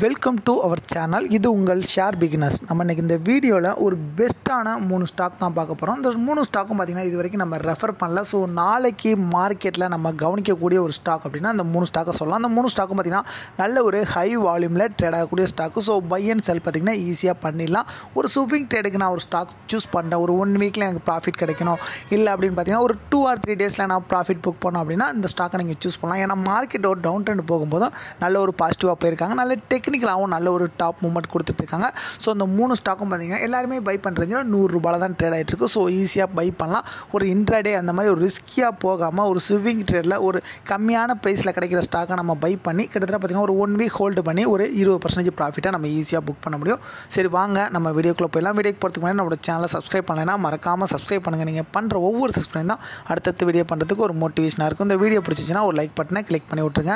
Welcome to our channel இது உங்கள் share beginners நம்ம இன்றைக்கி இந்த வீடியோவில் ஒரு பெஸ்ட்டான மூணு ஸ்டாக் தான் பார்க்க போகிறோம் இந்த மூணு ஸ்டாக்கும் பார்த்திங்கன்னா இது வரைக்கும் நம்ம ரெஃபர் பண்ணல. ஸோ நாளைக்கு மார்க்கெட்டில் நம்ம கவனிக்கக்கூடிய ஒரு ஸ்டாக் அப்படின்னா அந்த மூணு ஸ்டாக்கை சொல்லலாம். அந்த மூணு ஸ்டாக்கும் பார்த்திங்கன்னா நல்ல ஒரு ஹை வால்யூமில் ட்ரேட் ஆகக்கூடிய stock so buy and sell பார்த்திங்கன்னா ஈஸியாக பண்ணிடலாம். ஒரு சூப்பிங் ட்ரேடுக்கு நான் ஒரு ஸ்டாக் சூஸ் பண்ணுறேன் ஒரு ஒன் வீக்கில் எனக்கு ப்ராஃபிட் கிடைக்கணும். இல்லை அப்படின்னு பார்த்தீங்கன்னா ஒரு டூ ஆர் த்ரீ டேஸில் நான் ப்ராஃபிட் புக் பண்ணோம் அப்படின்னா இந்த ஸ்டாக்கை நீங்கள் சூஸ் பண்ணலாம். ஏன்னா மார்க்கெட் ஒரு டவுன் ட்ரெண்ட் போகும்போது நல்ல ஒரு பாசிட்டிவாக போயிருக்காங்க. நல்ல டெக் டெக்னிக்கலாகவும் நல்ல ஒரு டாப் மூமெண்ட் கொடுத்துட்ருக்காங்க. ஸோ அந்த மூணு ஸ்டாக்கும் பார்த்திங்கன்னா எல்லாருமே பை பண்ணுறீங்கன்னா நூறுரூபாவில் தான் ட்ரேட் ஆகிட்டு இருக்கு. ஸோ ஈஸியாக பை பண்ணலாம். ஒரு இன்ட்ராடே அந்த மாதிரி ஒரு ரிஸ்கியாக போகாமல் ஒரு ஸ்விவிங் ட்ரேடில் ஒரு கம்மியான ப்ரைஸில் கிடைக்கிற ஸ்டாக்கை நம்ம பை பண்ணி கிட்டத்தட்ட பார்த்திங்கன்னா ஒரு ஒன் வீக் ஹோல்டு பண்ணி ஒரு இருபது பர்சன்டேஜ் ப்ராஃபிட்டாக நம்ம ஈஸியாக புக் பண்ண முடியும். சரி வாங்க நம்ம வீடியோக்குள்ளே போயிடலாம். வீடியோக்கு போகிறதுக்கு முன்னாடி நம்மளோட சேனலை சப்ஸ்கிரைப் பண்ணலைன்னா மறக்காமல் சப்ஸ்கிரைப் பண்ணுங்கள் நீங்கள் பண்ணுற ஒவ்வொரு சப்ஸ்கிரைப் தான் அடுத்தடுத்த வீடியோ பண்ணுறதுக்கு ஒரு மோட்டிவேஷனாக இருக்கும். இந்த வீடியோ பிடிச்சிச்சின்னா ஒரு லைக் பட்டனை கிளிக் பண்ணி விட்ருங்க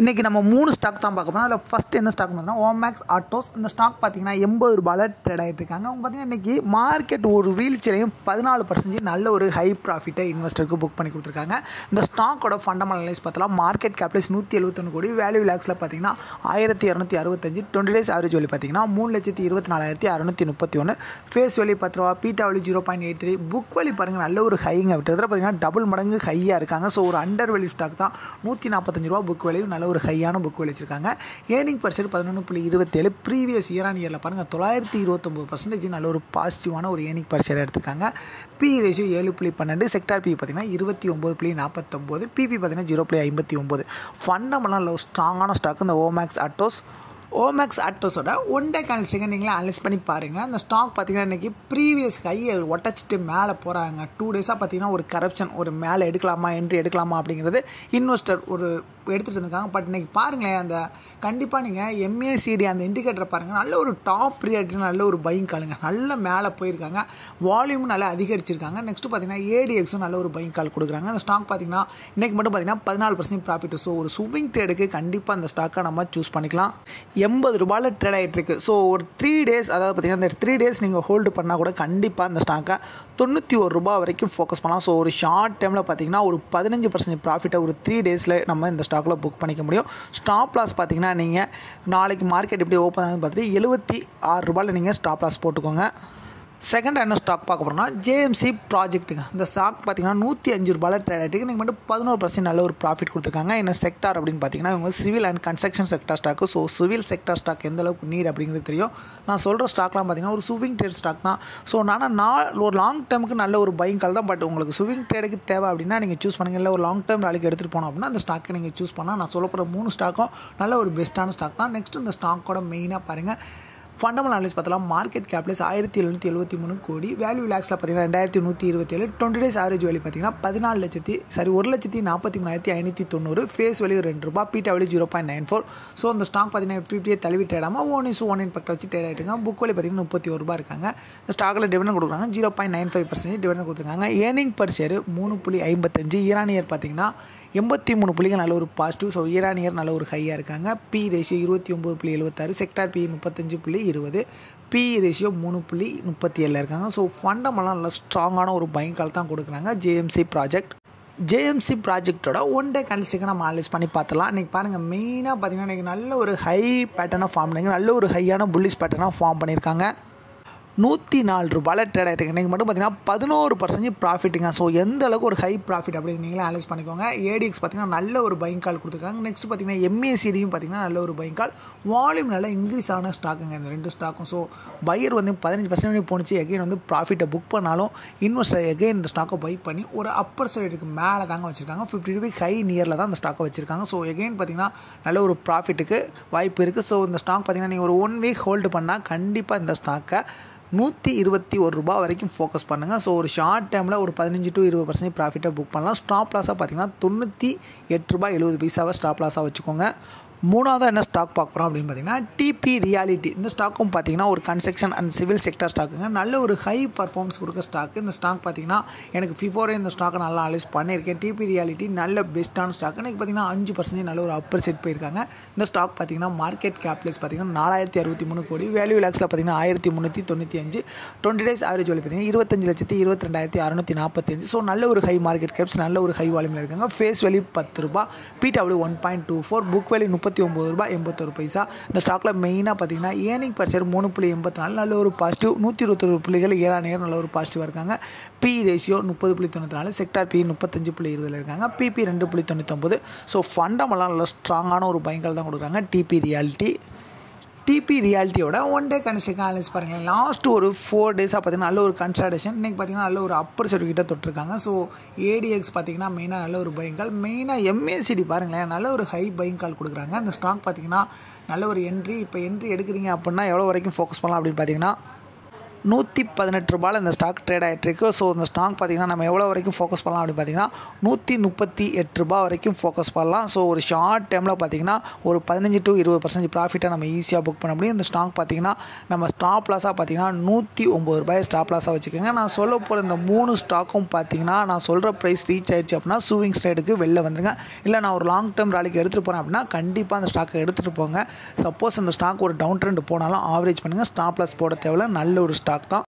இன்றைக்கி நம்ம மூணு ஸ்டாக் தான் பார்க்க போகிறோம் அதில் ஃபஸ்ட் என்ன ஸ்டாக் பார்த்தீங்கன்னா ஓமேக்ஸ் ஆட்டோஸ் இந்த ஸ்டாக் பார்த்தீங்கன்னா எண்பது ரூபாயில் ட்ரேட் ஆகிட்டு இருக்காங்க. அவங்க பார்த்தீங்கன்னா இன்றைக்கி மார்க்கெட் ஒரு வீழ்ச்சியிலையும் பதினாலு பர்சன்டேஜ் நல்ல ஒரு ஹை ப்ராஃபிட்டை இன்வெஸ்டருக்கு புக் பண்ணி கொடுத்துருக்காங்க. இந்த ஸ்டாக்கோட ஃபண்டமெண்டல் அனலைஸ் பார்த்தலாம் மார்க்கெட் கேபிடல்ஸ் நூற்றி எழுபத்தொன்று கோடி வேல்யூ லேக்ஸில் பார்த்தீங்கன்னா ஆயிரத்தி இரநூத்தி அறுபத்தஞ்சு. டுவெண்ட்டி டேஸ் ஆவரேஜ் வேலி பார்த்தீங்கன்னா மூணு லட்சத்தி இருபத்தி நாலாயிரத்தி அறுநூற்றி முப்பத்தி ஒன்று ஃபேஸ் வேலி பத்து ரூபா beta value zero point eight three book value பாருங்கள் நல்ல ஒரு ஹைங்க விட்டுறதுல பார்த்தீங்கன்னா டபுள் மடங்கு ஹையாக இருக்காங்க. ஸோ ஒரு அண்டர் வேல்யூ ஸ்டாக் தான். நூற்றி நாற்பத்தஞ்சு ரூபா புக் வேலையும் நல்ல ஒரு ஹையான புக் வச்சிருக்காங்க ஏர்னிங் பர்சன்ட் பதினொன்று புள்ளி இருபத்தேழு ப்ரீவியஸ் இயரான இயரில் பாருங்கள் தொள்ளாயிரத்தி இருபத்தொம்பது பர்சன்டேஜ் நல்ல ஒரு பாசிட்டிவான ஒரு ஏர்னிங் பர்சன்ட் எடுத்திருக்காங்க. பி ரேஷியோ ஏழு புள்ளி பன்னெண்டு செக்டார் பி பார்த்தீங்கன்னா இருபத்தி ஒம்பது புள்ளி நாற்பத்தொம்போது பிபி பார்த்தீங்கன்னா ஜீரோ புள்ளி ஐம்பத்தி ஒம்பது. ஃபண்டமெல்லாம் லோ ஒரு ஸ்ட்ராங்கான ஸ்டாக் இந்த ஓமேக்ஸ் அட்டோஸ் ஓமேக்ஸ் ஆட்டோஸோட ஒன் டே கேண்டில்ஸ்டிக்கை நீங்களே அனலைஸ் பண்ணி பாருங்கள் அந்த ஸ்டாக் பார்த்தீங்கன்னா இன்றைக்கி ப்ரீவியஸ் ஹையை ஒட்டச்சிட்டு மேலே போகிறாங்க டூ டேஸாக பார்த்தீங்கன்னா ஒரு கரப்ஷன் ஒரு மேலே எடுக்கலாமா என்ட்ரி எடுக்கலாமா அப்படிங்கிறது இன்வெஸ்டர் ஒரு எடுத்துகிட்டு இருந்திருக்காங்க பட் இன்றைக்கி பாருங்களேன் அந்த கண்டிப்பாக நீங்கள் எம்ஏசிடி அந்த இண்டிகேட்டரை பாருங்கள் நல்ல ஒரு டாப் ப்ரியாரிட்டி நல்ல ஒரு பைங் காலுங்க நல்ல மேலே போயிருக்காங்க. வால்யூமும் நல்லா அதிகரிச்சிருக்காங்க. நெக்ஸ்ட்டு பார்த்தீங்கன்னா ஏடிஎக்ஸும் நல்ல ஒரு பைங் கால் கொடுக்குறாங்க. அந்த ஸ்டாக் பார்த்தீங்கன்னா இன்றைக்கி மட்டும் பார்த்தீங்கன்னா பதினாலு பர்சன்ட் ப்ராஃபிட் ஸோ ஒரு ஸ்விமிங் ட்ரேடுக்கு கண்டிப்பாக அந்த ஸ்டாக்கை நம்ம சூஸ் பண்ணிக்கலாம். எண்பது ரூபாயில் ட்ரேட் ஆகிட்டுருக்கு ஸோ ஒரு த்ரீ டேஸ் அதாவது பார்த்தீங்கன்னா அந்த த்ரீ டேஸ் நீங்கள் ஹோல்டு பண்ணால் கூட கண்டிப்பாக அந்த ஸ்டாக்கை தொண்ணூற்றி ஒரு ரூபா வரைக்கும் ஃபோக்கஸ் பண்ணலாம். ஸோ ஒரு ஷார்ட் டைமில் பார்த்தீங்கன்னா ஒரு பதினஞ்சு பர்சன்ட் ப்ராஃபிட்டை ஒரு த்ரீ டேஸில் நம்ம இந்த ஸ்டாக்கில் புக் பண்ணிக்க முடியும். ஸ்டாப் லாஸ் பார்த்தீங்கன்னா நீங்கள் நாளைக்கு மார்க்கெட் எப்படி ஓப்பன் ஆகுதுன்னு பார்த்துட்டு எழுபத்தி ஆறு ரூபாயில் நீங்கள் ஸ்டாப் லாஸ் போட்டுக்கோங்க. செகண்ட் ஹேண்ட் ஸ்டாக் பார்க்க போகிறோம்னா ஜேஎம்சி ப்ராஜெக்ட்டுங்க இந்த ஸ்டாக் பார்த்தீங்கன்னா நூற்றி அஞ்சு ரூபாயில் ட்ரேட் ஆகிட்டு நீங்கள் மட்டும் பதினோரு பர்சன்ட் நல்ல ஒரு ப்ராஃபிட் கொடுத்துருக்காங்க. என்ன செக்டார் அப்படின்னு பார்த்தீங்கன்னா இவங்க civil and construction sector stock so civil sector stock எந்த அளவுக்கு நீட் அப்படிங்கிறது தெரியும். நான் சொல்கிற ஸ்டாக்லாம் பார்த்தீங்கன்னா ஒரு சுவிங் ட்ரேட் ஸ்டாக் தான். ஸோ நான் நான் ஒரு லாங் டேர்முக்கு நல்ல ஒரு பைங் கால் தான். பட் உங்களுக்கு சுவிங் ட்ரேடுக்கு தேவை அப்படின்னா நீங்கள் சூஸ் பண்ணுங்கள் இல்லை ஒரு லாங் டேர்ம் வேலைக்கு எடுத்துகிட்டு போனோம் அப்படின்னா அந்த ஸ்டாக்கை நீங்கள் சூஸ் பண்ணலாம். நான் சொல்ல போகிற மூணு ஸ்டாக்கும் நல்ல ஒரு பெஸ்ட்டான ஸ்டாக் தான். நெக்ஸ்ட் இந்த ஸ்டாக்கோட மெயினாக பாருங்கள் ஃபண்டமெண்டல் அனலிஸ் பார்த்தலாம். மார்க்கெட் கேப்லேஸ் ஆயிரத்தி எழுநூற்றி எழுபத்தி மூணு கோடி. வேல்யூ லேக்ஸில் பார்த்தீங்கன்னா ரெண்டாயிரத்தி நூற்றி இருபத்தேழு டுவெண்ட்டி டேஸ் ஆவரேஜ் வேல்யூ பார்த்தீங்கன்னா பதினாலு லட்சத்தி சாரி ஒரு லட்சத்தி நாற்பத்தி மூணாயிரத்தி ஐநூற்றி தொண்ணூறு. ஃபேஸ் வேல்யூ ரெண்டு ரூபா beta value zero point nine four so அந்த ஸ்டாக் பார்த்தீங்கன்னா ஃபிஃப்டியே தழுவி ட்ரேடாமல் ஒன் இஸ் ஒன் இன் பக்கம் வச்சு ட்ரேட் ஆகிட்டுங்க புக் வேலி பார்த்தீங்கன்னா முப்பத்தி ஒரு ரூபா இருக்காங்க. இந்த ஸ்டாக்கில் டிவிடன் கொடுக்குறாங்க. Zero point nine five percentage dividend கொடுத்துருக்காங்க. ஏர்னிங் பர் ஷேர் மூணு புள்ளி ஐம்பத்தஞ்சு. ஈரானியர் பார்த்தீங்கன்னா எண்பத்தி மூணு புள்ளிகள் நல்ல ஒரு பாசிட்டிவ் ஸோ ஈரானியர் நல்ல ஒரு ஹையாக இருக்காங்க. பி ரேஷியோ இருபத்தி ஒம்பது புள்ளி எழுபத்தாறு செக்டார் பி முப்பத்தஞ்சு புள்ளி இருபது பி ரேஷியோ மூணு புள்ளி முப்பத்தி ஏழில் இருக்காங்க. ஸோ ஃபண்டமெல்லாம் நல்லா ஸ்ட்ராங்கான ஒரு பயங்கால் தான் கொடுக்குறாங்க. ஜேஎம்சி ப்ராஜெக்ட் ஜேஎம்சி ப்ராஜெக்டோட ஒன் டே கண்டிஸ்டிக்கை நம்ம அனலைஸ் பண்ணி பார்த்துலாம் இன்றைக்கி பாருங்கள் மெயினாக பார்த்தீங்கன்னா இன்றைக்கி நல்ல ஒரு ஹை பேட்டர்னாக ஃபார்ம் பண்ணிங்க. நல்ல ஒரு ஹையான புல்லிஸ் பேட்டர்னாக ஃபார்ம் பண்ணியிருக்காங்க. நூற்றி நாலு ரூபாயில் ட்ரேட் ஆகிட்டு இன்றைக்கி மட்டும் பார்த்தீங்கன்னா பதினோரு பர்சன்டேஜ் ப்ராஃபிட்டுங்க ஸோ எந்த அளவுக்கு ஒரு ஹை ப்ராஃபிட் அப்படின்னு நீங்களே அனலைஸ் பண்ணிக்கோங்க. ஏடிஎக்ஸ் பார்த்தீங்கன்னா நல்ல ஒரு பைங் கால் கொடுத்துருக்காங்க. நெக்ஸ்ட் பார்த்தீங்கன்னா எம்ஏசிடியும் பார்த்தீங்கன்னா நல்ல ஒரு பைங் கால் வால்யூம் நல்லா இன்க்ரீஸ் ஆன ஸ்டாக்குங்க இந்த ரெண்டு ஸ்டாக்கும் ஸோ பையர் வந்து பதினஞ்சு பர்சன்டேஜ் போணுச்சு. எகைன் வந்து ப்ராஃபிட்டை புக் பண்ணாலும் இன்வெஸ்டர் எகைன் இந்த ஸ்டாக்கை பை பண்ணி ஒரு அப்பர் சைடுக்கு மேலே தாங்க வச்சுருக்காங்க. ஃபிஃப்டி ருபி ஹை நியரில் தான் இந்த ஸ்டாக்கை வச்சுருக்காங்க. ஸோ எகெயின் பார்த்தீங்கன்னா நல்ல ஒரு ப்ராஃபிட்டுக்கு வாய்ப்பு இருக்குது ஸோ இந்த ஸ்டாக் பார்த்தீங்கன்னா நீங்கள் ஒரு ஒன் வீக் ஹோல்டு பண்ணால் கண்டிப்பாக இந்த ஸ்டாக்கை நூற்றி இருபத்தி ஒரு ரூபா வரைக்கும் ஃபோக்கஸ் பண்ணுங்கள் ஸோ ஒரு ஷார்ட் டைமில் ஒரு பதினஞ்சு டு இருபது பர்சன்ட் ப்ராஃபிட்டை புக் பண்ணலாம். ஸ்டாப் லாஸாக பார்த்தீங்கன்னா தொண்ணூற்றி எட்டு ரூபாய் எழுபது பைசாவை ஸ்டாப் லாஸாக வச்சுக்கோங்க. மூணாவது என்ன ஸ்டாக் பார்க்க போகிறோம் அப்படின்னு பார்த்தீங்கன்னா டிபி ரியாலிட்டி இந்த ஸ்டாக்கும் பார்த்தீங்கன்னா ஒரு கன்ஸ்ட்ரக்ஷன் அண்ட் சிவில் செக்டர் ஸ்டாக்குங்க நல்ல ஒரு ஹை பர்ஃபார்மன்ஸ் கொடுக்க ஸ்டாக்கு இந்த ஸ்டாக் பார்த்தீங்கன்னா எனக்கு ஃபிஃபோரே இந்த ஸ்டாக்கை நல்லா அனலைஸ் பண்ணியிருக்கேன். டிபி ரியாலிட்டி நல்ல பெஸ்ட்டான ஸ்டாக் எனக்கு பார்த்தீங்கன்னா அஞ்சு பர்சன்டேஜ் நல்ல ஒரு அப்பர் செட் போயிருக்காங்க. இந்த ஸ்டாக் பார்த்தீங்கன்னா மார்க்கெட் கேப்லேஸ் பார்த்தீங்கன்னா நாலாயிரத்தி அறுபத்தி மூணு கோடி. வேல்யூ லேக்ஸில் பார்த்தீங்கன்னா ஆயிரத்தி முந்நூற்றி தொண்ணூற்றி அஞ்சு. டுவெண்ட்டி டேஸ் ஆவரேஜ் வேலை பார்த்தீங்கன்னா இருபத்தஞ்சு லட்சத்தி இருபத்தி ரெண்டாயிரத்தி அறுநூற்றி நாற்பத்தஞ்சு ஸோ நல்ல ஒரு ஹை மார்க்கெட் கேப்ஸ் நல்ல ஒரு ஹை வால்யூமில் இருக்காங்க. ஃபேஸ் வேல்யூ பத்து ரூபா B W one point two four book value முப்பத்தி முப்பத்தி ஒம்பது ரூபாய் எண்பத்தொரு பைசா. இந்த ஸ்டாக்கில் மெயினாக பார்த்தீங்கன்னா ஏர்னிங் பர்சர் மூணு புள்ளி எண்பத்தி நாலு நல்ல ஒரு பாசிட்டிவ் நூற்றி இருபத்தொரு புள்ளிகள் ஏழாம் நேரம் நல்ல ஒரு பாசிட்டிவாக இருக்காங்க. பி ரேஷியோ முப்பது புள்ளி தொண்ணூற்றி நாலு செக்டார் பி முப்பத்தஞ்சு புள்ளி இருபதில் இருக்காங்க. பிபி ரெண்டு புள்ளி தொண்ணூற்றொம்பது ஸோ ஃபண்டமெல்லாம் நல்ல ஸ்ட்ராங்கான ஒரு பயங்கள் தான் கொடுக்குறாங்க. டிபி ரியாலிட்டி டிபி ரியாலிட்டியோட ஒன் டே கன்ஸ்டிக் அனலைஸ் பாருங்கள் லாஸ்ட் ஒரு ஃபோர் டேஸாக பார்த்தீங்கன்னா நல்ல ஒரு கன்சல்டேஷன் இன்றைக்கி பார்த்தீங்கன்னா நல்ல ஒரு அப்பர் சர்டிஃபிகேட்டை தொட்டிருக்காங்க. ஸோ ஏடிஎக்ஸ் பார்த்தீங்கன்னா மெயினாக நல்ல ஒரு பயங்கால் மெயினாக எம்ஏசிடி பாருங்களேன் நல்ல ஒரு ஹை பயங்கால் கொடுக்குறாங்க. அந்த ஸ்டாக் பார்த்தீங்கன்னா நல்ல ஒரு என்ட்ரி இப்போ என்ட்ரி எடுக்கிறீங்க அப்படின்னா எவ்வளோ வரைக்கும் ஃபோக்கஸ் பண்ணலாம் அப்படின்னு பார்த்தீங்கன்னா நூற்றி பதினெட்டு ரூபாயில் இந்த ஸ்டாக் ட்ரேட் ஆகிட்டுருக்கு ஸோ இந்த ஸ்டாக் பார்த்திங்கன்னா நம்ம எவ்வளோ வரைக்கும் ஃபோக்கஸ் பண்ணலாம் அப்படின்னு பார்த்தீங்கன்னா நூற்றி முப்பத்தி எட்டு ரூபா வரைக்கும் ஃபோக்கஸ் பண்ணலாம். ஸோ ஒரு ஷார்ட் டைமில் பார்த்திங்கன்னா ஒரு பதினஞ்சு டு இருபது பர்சன்டேஜ் ப்ராஃபிட்டாக நம்ம ஈஸியாக புக் பண்ண முடியும். இந்த ஸ்டாக் பார்த்திங்கன்னா நம்ம ஸ்டாப் லாஸாக பார்த்திங்கன்னா நூற்றி ஒம்பது ரூபாய் ஸ்டாப் லாஸாக வச்சுக்கோங்க. நான் சொல்ல போகிற இந்த மூணு ஸ்டாக்கும் பார்த்திங்கன்னா நான் சொல்கிற ப்ரைஸ் ரீச் ஆயிடுச்சு அப்படின்னா சூவிங் ஸ்டேடுக்கு வெளில வந்துருங்க. இல்லை நான் ஒரு லாங் டேர்ம் ராலிக்கு எடுத்துகிட்டு போகிறேன் அப்படின்னா கண்டிப்பாக அந்த ஸ்டாக்கை எடுத்துகிட்டு போங்க. சப்போஸ் அந்த ஸ்டாக் ஒரு டவுன் ட்ரெண்ட் போனாலும் ஆவரேஜ் பண்ணுங்கள் ஸ்டாப் லாஸ் போட தேவையில்ல. நல்ல ஒரு ஸ்டாக் தான்